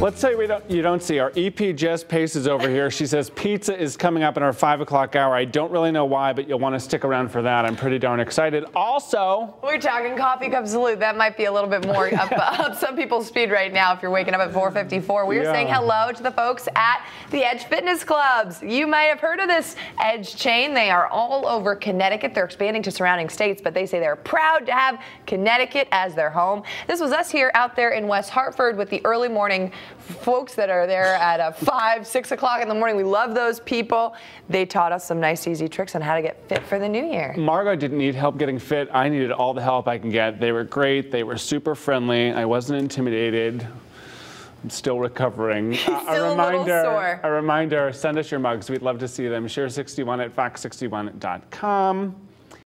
Let's say we don't, you don't see our EP Jess Pace is over here. She says pizza is coming up in our five o'clock hour. I don't really know why, but you'll want to stick around for that. I'm pretty darn excited. Also, we're talking coffee cup salute. That might be a little bit more up, up, some people's speed right now. If you're waking up at 4:54, we are yeah. saying hello to the folks at the Edge Fitness Clubs. You might have heard of this Edge chain. They are all over Connecticut. They're expanding to surrounding states, but they say they're proud to have Connecticut as their home. This was us here out there in West Hartford with the early morning folks that are there at uh, 5, 6 o'clock in the morning. We love those people. They taught us some nice, easy tricks on how to get fit for the new year. Margot didn't need help getting fit. I needed all the help I can get. They were great. They were super friendly. I wasn't intimidated. I'm still recovering. Uh, still a reminder, a, a reminder, send us your mugs. We'd love to see them. Share61 at fox61.com.